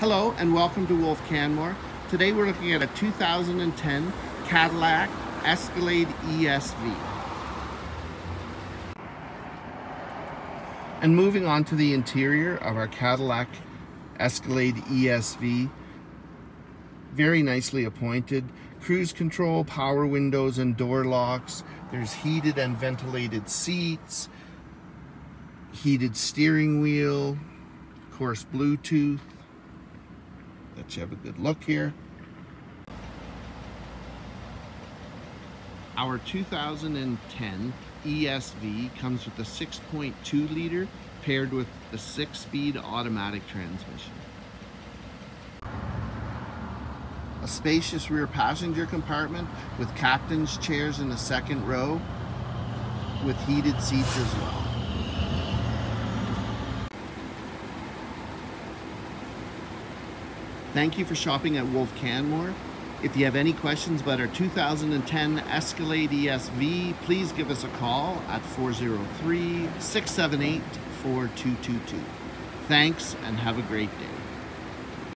Hello and welcome to Wolfe Canmore. Today we're looking at a 2010 Cadillac Escalade ESV. And moving on to the interior of our Cadillac Escalade ESV, very nicely appointed. Cruise control, power windows and door locks. There's heated and ventilated seats, heated steering wheel, of course Bluetooth, let you have a good look here. Our 2010 ESV comes with a 6.2 liter paired with the 6-speed automatic transmission. A spacious rear passenger compartment with captain's chairs in the second row with heated seats as well. Thank you for shopping at Wolfe Canmore. If you have any questions about our 2010 Escalade ESV, please give us a call at 403 678 4222. Thanks and have a great day.